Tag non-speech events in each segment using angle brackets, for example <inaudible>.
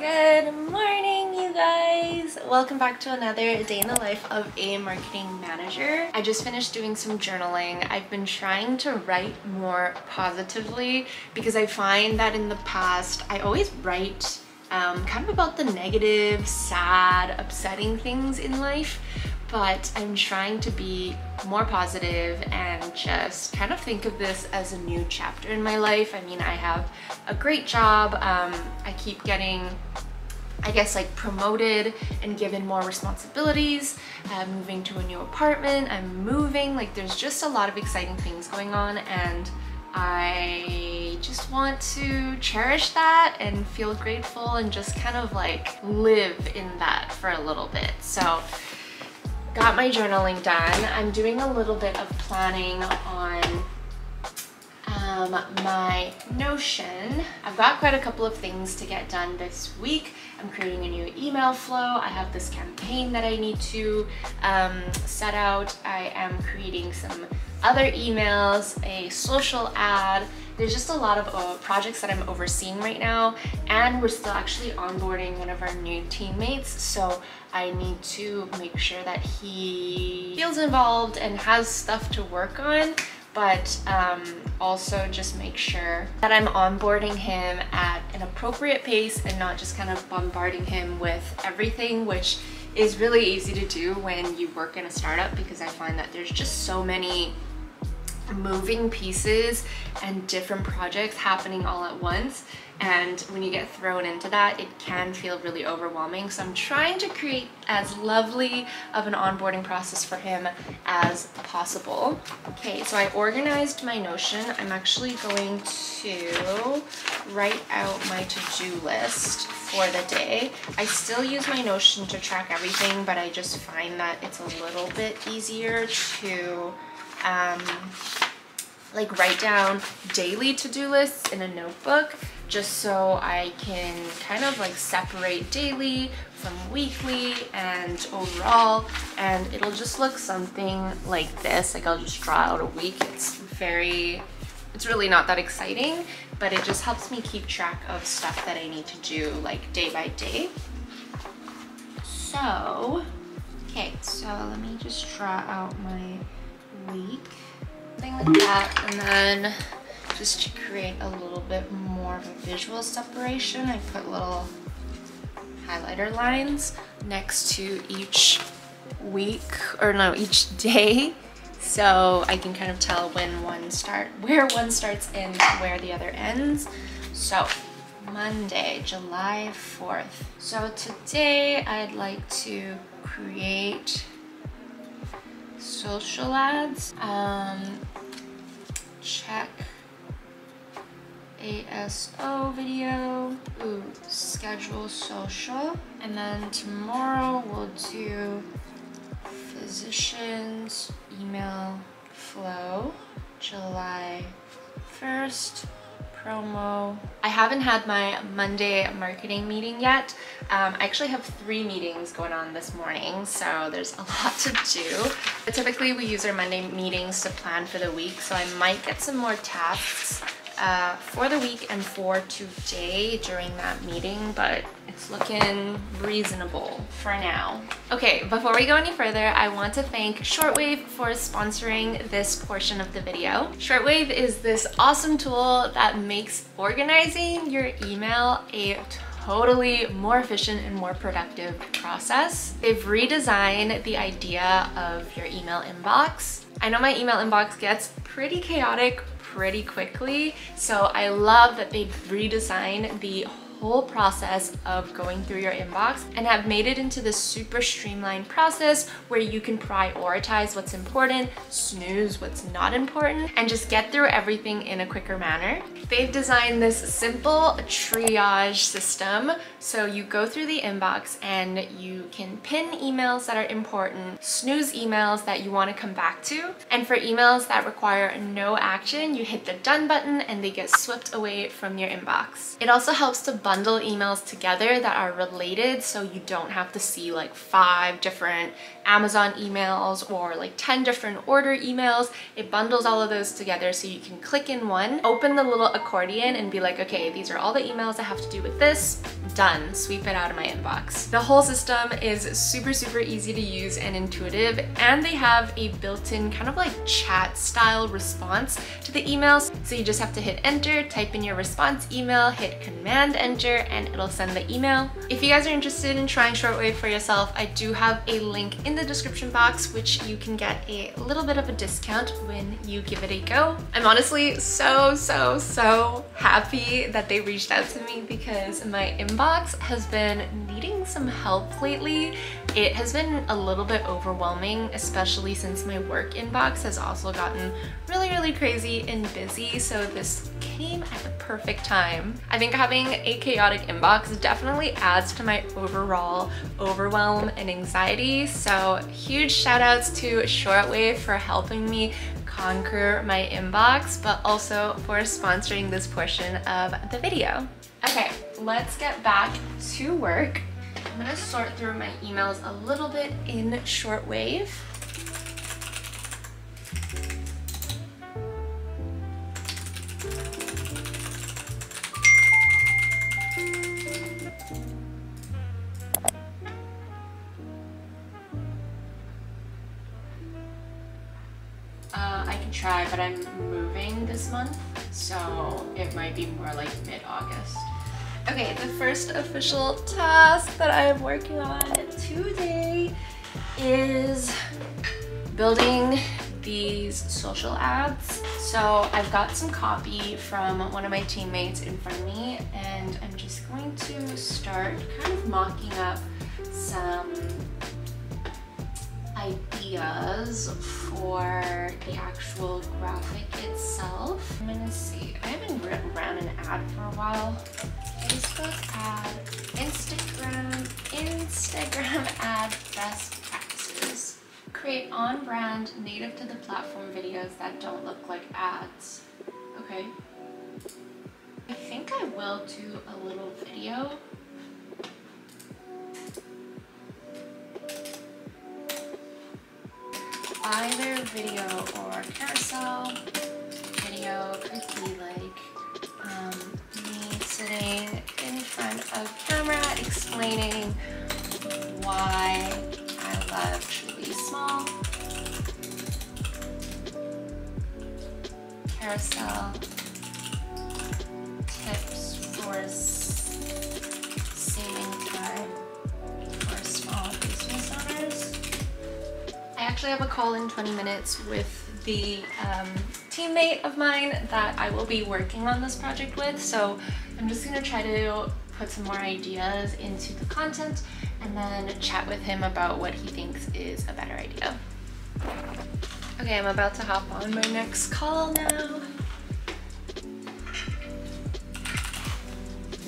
Good morning, you guys. Welcome back to another day in the life of a marketing manager. I just finished doing some journaling. I've been trying to write more positively because I find that in the past, I always write um, kind of about the negative, sad, upsetting things in life but I'm trying to be more positive and just kind of think of this as a new chapter in my life. I mean, I have a great job. Um, I keep getting I guess like promoted and given more responsibilities. Moving to a new apartment, I'm moving, like there's just a lot of exciting things going on and I just want to cherish that and feel grateful and just kind of like live in that for a little bit. So got my journaling done. I'm doing a little bit of planning on um, my Notion. I've got quite a couple of things to get done this week. I'm creating a new email flow. I have this campaign that I need to um, set out. I am creating some other emails, a social ad. There's just a lot of uh, projects that I'm overseeing right now and we're still actually onboarding one of our new teammates. So I need to make sure that he feels involved and has stuff to work on but um, also just make sure that I'm onboarding him at an appropriate pace and not just kind of bombarding him with everything, which is really easy to do when you work in a startup because I find that there's just so many moving pieces and different projects happening all at once. And when you get thrown into that it can feel really overwhelming. So I'm trying to create as lovely of an onboarding process for him as possible. Okay so I organized my notion. I'm actually going to write out my to-do list for the day. I still use my notion to track everything but I just find that it's a little bit easier to um, like write down daily to-do lists in a notebook just so I can kind of like separate daily from weekly and overall and it'll just look something like this. Like I'll just draw out a week. It's very it's really not that exciting but it just helps me keep track of stuff that I need to do like day by day. So okay so let me just draw out my week thing like that and then just to create a little bit more of a visual separation I put little highlighter lines next to each week or no each day so I can kind of tell when one start where one starts and where the other ends. So Monday July 4th so today I'd like to create social ads um, check ASO video, ooh, schedule social, and then tomorrow we'll do physicians email flow, July 1st, promo. I haven't had my Monday marketing meeting yet. Um, I actually have three meetings going on this morning, so there's a <laughs> lot to do. But typically we use our Monday meetings to plan for the week, so I might get some more tasks uh, for the week and for today during that meeting, but it's looking reasonable for now. Okay, before we go any further, I want to thank Shortwave for sponsoring this portion of the video. Shortwave is this awesome tool that makes organizing your email a totally more efficient and more productive process. They've redesigned the idea of your email inbox. I know my email inbox gets pretty chaotic pretty quickly. So I love that they redesigned the whole process of going through your inbox and have made it into this super streamlined process where you can prioritize what's important, snooze what's not important, and just get through everything in a quicker manner. They've designed this simple triage system. So you go through the inbox and you can pin emails that are important, snooze emails that you want to come back to, and for emails that require no action, you hit the done button and they get swept away from your inbox. It also helps to bundle emails together that are related so you don't have to see like five different Amazon emails or like 10 different order emails. It bundles all of those together so you can click in one, open the little accordion and be like, okay, these are all the emails I have to do with this, done, sweep it out of my inbox. The whole system is super, super easy to use and intuitive and they have a built-in kind of like chat style response to the emails. So you just have to hit enter, type in your response email, hit command enter and it'll send the email. If you guys are interested in trying Shortwave for yourself, I do have a link in the description box which you can get a little bit of a discount when you give it a go. I'm honestly so, so, so happy that they reached out to me because my inbox has been needing some help lately. It has been a little bit overwhelming, especially since my work inbox has also gotten really, really crazy and busy. So this came at the perfect time. I think having a chaotic inbox definitely adds to my overall overwhelm and anxiety. So huge shout outs to Shortwave for helping me conquer my inbox, but also for sponsoring this portion of the video. Okay, let's get back to work. I'm gonna sort through my emails a little bit in Shortwave. Be more like mid-August. Okay, the first official task that I am working on today is building these social ads. So I've got some copy from one of my teammates in front of me and I'm just going to start kind of mocking up some ideas for the actual graphic itself. I'm gonna see, I haven't ran an ad for a while. Facebook ad, Instagram, Instagram <laughs> ad best practices. Create on-brand, native to the platform videos that don't look like ads. Okay. I think I will do a little video either video or carousel video could be like um, me sitting in front of camera explaining why I love TrulySmall. Carousel tips for saving time actually have a call in 20 minutes with the um, teammate of mine that I will be working on this project with. So I'm just gonna try to put some more ideas into the content and then chat with him about what he thinks is a better idea. Okay, I'm about to hop on my next call now.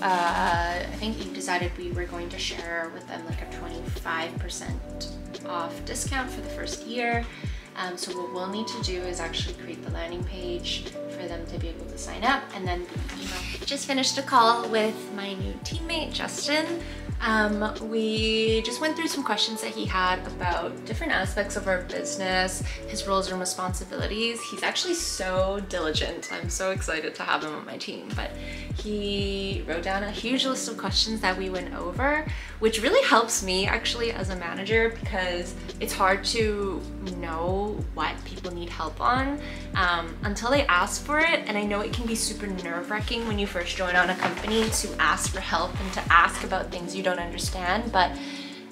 Uh, I think he decided we were going to share with them like a 25% off discount for the first year. Um, so what we'll need to do is actually create the landing page for them to be able to sign up and then email. Just finished a call with my new teammate, Justin. Um, we just went through some questions that he had about different aspects of our business, his roles and responsibilities. He's actually so diligent. I'm so excited to have him on my team, but he wrote down a huge list of questions that we went over, which really helps me actually as a manager because it's hard to know what people need help on um, until they ask for it. And I know it can be super nerve wracking when you first join on a company to ask for help and to ask about things you don't understand. But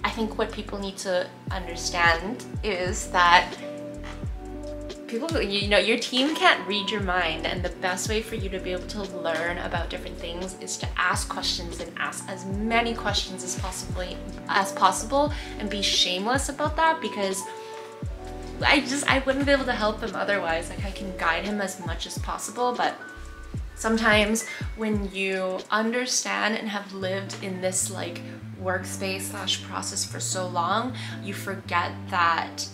I think what people need to understand is that people you know your team can't read your mind and the best way for you to be able to learn about different things is to ask questions and ask as many questions as possibly as possible and be shameless about that because I just I wouldn't be able to help him otherwise like I can guide him as much as possible but sometimes when you understand and have lived in this like workspace slash process for so long you forget that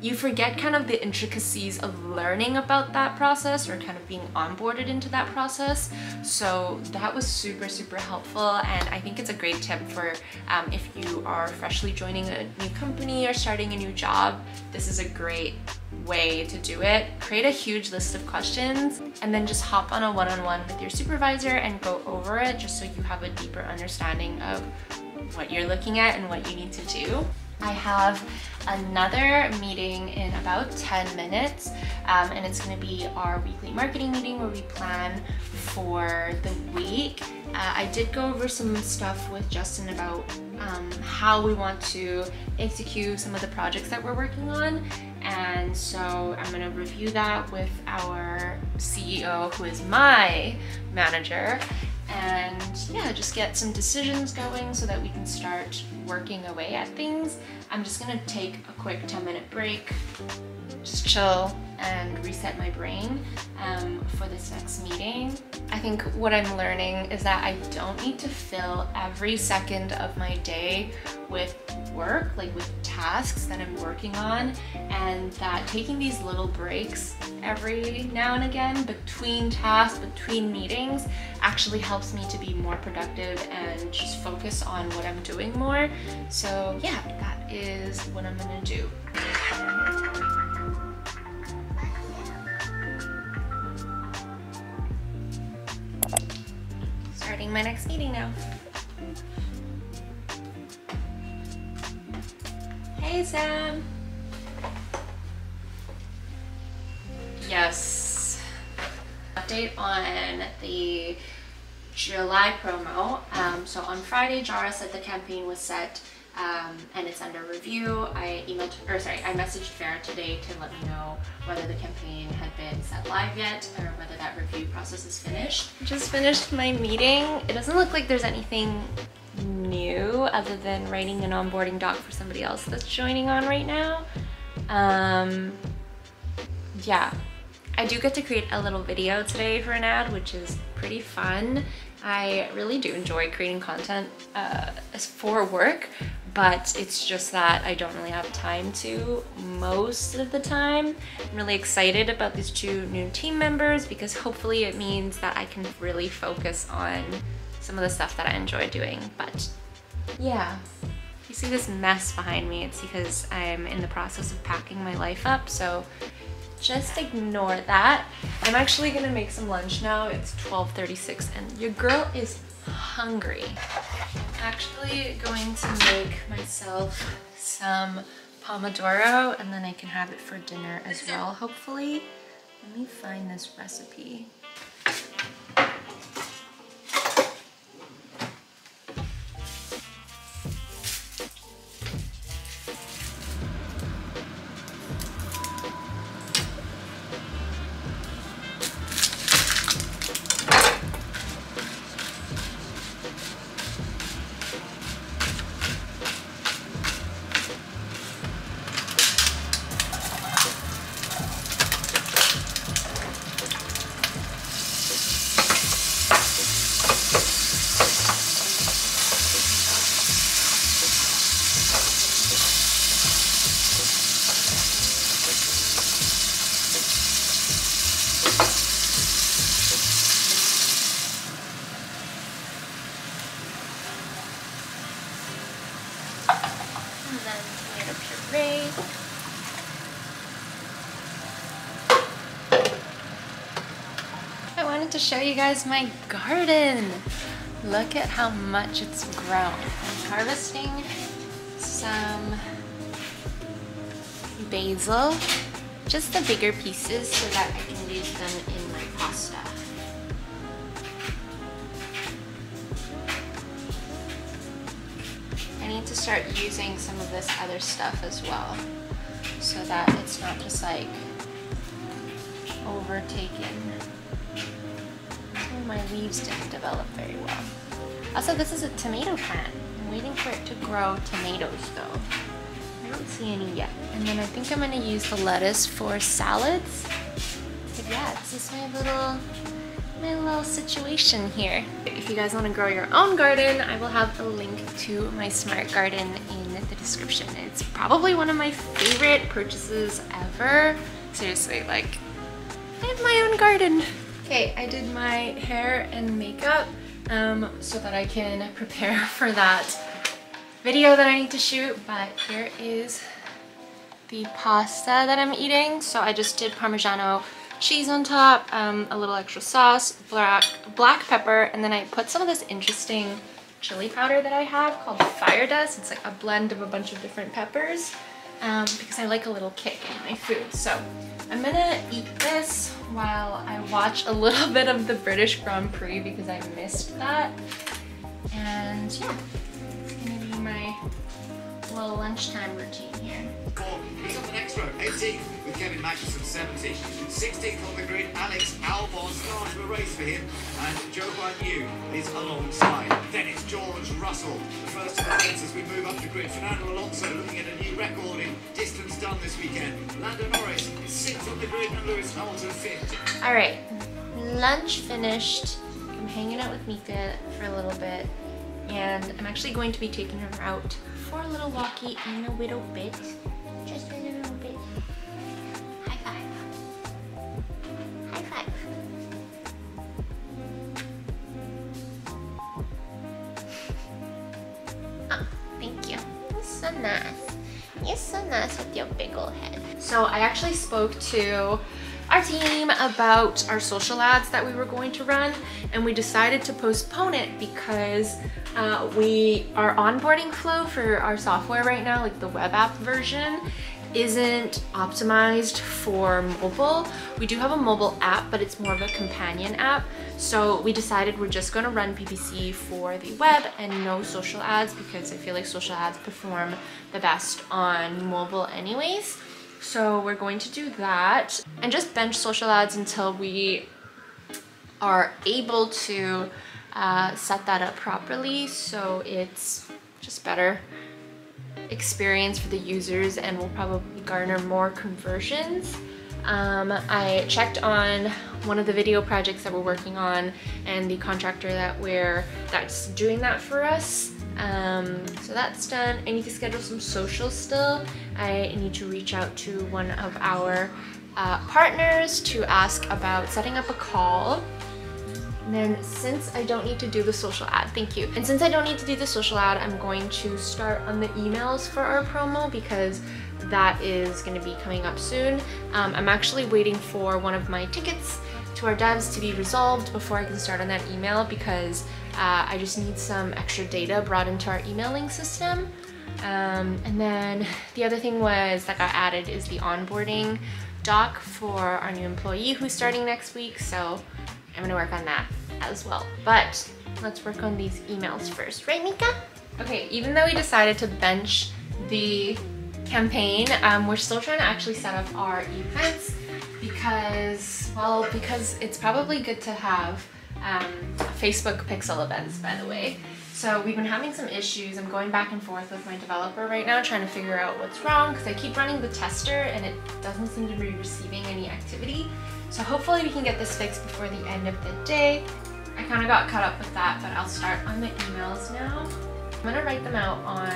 you forget kind of the intricacies of learning about that process or kind of being onboarded into that process. So that was super, super helpful. And I think it's a great tip for um, if you are freshly joining a new company or starting a new job, this is a great way to do it. Create a huge list of questions and then just hop on a one-on-one -on -one with your supervisor and go over it just so you have a deeper understanding of what you're looking at and what you need to do. I have another meeting in about 10 minutes um, and it's going to be our weekly marketing meeting where we plan for the week. Uh, I did go over some stuff with Justin about um, how we want to execute some of the projects that we're working on and so I'm going to review that with our CEO who is my manager and yeah, just get some decisions going so that we can start working away at things. I'm just gonna take a quick 10 minute break, just chill and reset my brain um, for this next meeting. I think what I'm learning is that I don't need to fill every second of my day with work, like with tasks that I'm working on, and that taking these little breaks every now and again between tasks, between meetings, actually helps me to be more productive and just focus on what I'm doing more. So yeah, that is what I'm gonna do. My next meeting now. Hey, Sam. Yes. Update on the July promo. Um, so on Friday, Jara said the campaign was set um, and it's under review. I emailed, or sorry, I messaged Farah today to let me know whether the campaign had been set live yet or whether that review process is finished. Just finished my meeting. It doesn't look like there's anything new other than writing an onboarding doc for somebody else that's joining on right now. Um, yeah, I do get to create a little video today for an ad, which is pretty fun. I really do enjoy creating content uh, for work, but it's just that I don't really have time to most of the time. I'm really excited about these two new team members because hopefully it means that I can really focus on some of the stuff that I enjoy doing. But yeah, you see this mess behind me, it's because I'm in the process of packing my life up. So just ignore that. I'm actually gonna make some lunch now. It's 12.36 and your girl is hungry. Actually going to make myself some pomodoro and then I can have it for dinner as well, hopefully. Let me find this recipe. I wanted to show you guys my garden. Look at how much it's grown. I'm harvesting some basil, just the bigger pieces so that I can use them in my pasta. I need to start using some of this other stuff as well so that it's not just like overtaken. Oh, my leaves didn't develop very well. Also, this is a tomato plant. I'm waiting for it to grow tomatoes though. I don't see any yet. And then I think I'm gonna use the lettuce for salads. But yeah, this is my little my little situation here. If you guys want to grow your own garden, I will have a link to my smart garden in the description. It's probably one of my favorite purchases ever. Seriously, like, I have my own garden. Okay, I did my hair and makeup um, so that I can prepare <laughs> for that video that I need to shoot, but here is the pasta that I'm eating. So I just did Parmigiano cheese on top, um, a little extra sauce, black, black pepper, and then I put some of this interesting chili powder that I have called Fire Dust. It's like a blend of a bunch of different peppers um, because I like a little kick in my food. So I'm gonna eat this while I watch a little <laughs> bit of the British Grand Prix because I missed that. And yeah, it's gonna be my little lunchtime routine here. Four. He's on the next row. 18th with Kevin Magnussen, 70. 16th on the grid, Alex Albon. Start of a race for him. And Joe Yu is alongside. Then it's George Russell. The first of the heads as we move up the grid. Fernando Alonso looking at a new record in distance done this weekend. Lando Norris is sixth on the grid and Lewis Hamilton fifth. All right, lunch finished. I'm hanging out with Mika for a little bit and I'm actually going to be taking her out for a little walkie in a little bit. Nice. You're so nice with your big old head. So I actually spoke to our team about our social ads that we were going to run and we decided to postpone it because uh, we are onboarding flow for our software right now like the web app version isn't optimized for mobile. We do have a mobile app, but it's more of a companion app. So we decided we're just gonna run PPC for the web and no social ads because I feel like social ads perform the best on mobile anyways. So we're going to do that and just bench social ads until we are able to uh, set that up properly so it's just better experience for the users and will probably garner more conversions. Um, I checked on one of the video projects that we're working on and the contractor that we're that's doing that for us. Um, so that's done. I need to schedule some socials still. I need to reach out to one of our uh, partners to ask about setting up a call and then since I don't need to do the social ad, thank you. And since I don't need to do the social ad, I'm going to start on the emails for our promo because that is going to be coming up soon. Um, I'm actually waiting for one of my tickets to our devs to be resolved before I can start on that email because uh, I just need some extra data brought into our emailing system. Um, and then the other thing was that got added is the onboarding doc for our new employee who's starting next week. So I'm gonna work on that as well. But let's work on these emails first, right Mika? Okay, even though we decided to bench the campaign, um, we're still trying to actually set up our events because, well, because it's probably good to have um, Facebook pixel events, by the way. So we've been having some issues. I'm going back and forth with my developer right now trying to figure out what's wrong because I keep running the tester and it doesn't seem to be receiving any activity. So hopefully we can get this fixed before the end of the day. I kind of got caught up with that, but I'll start on the emails now. I'm gonna write them out on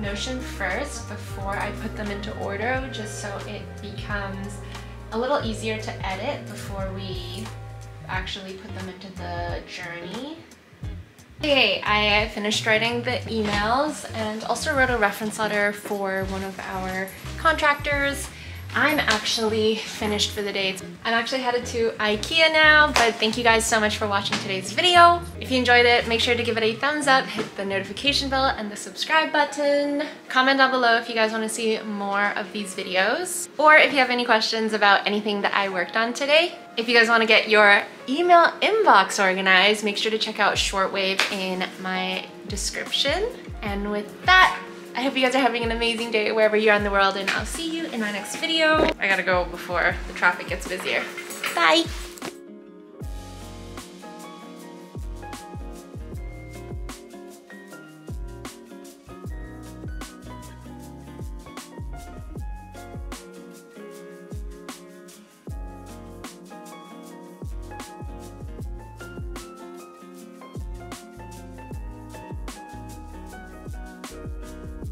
Notion first before I put them into order, just so it becomes a little easier to edit before we actually put them into the journey. Okay, I finished writing the emails and also wrote a reference letter for one of our contractors I'm actually finished for the day. I'm actually headed to Ikea now, but thank you guys so much for watching today's video. If you enjoyed it, make sure to give it a thumbs up, hit the notification bell and the subscribe button. Comment down below if you guys want to see more of these videos, or if you have any questions about anything that I worked on today. If you guys want to get your email inbox organized, make sure to check out Shortwave in my description. And with that, I hope you guys are having an amazing day wherever you are in the world and I'll see you in my next video. I gotta go before the traffic gets busier. Bye!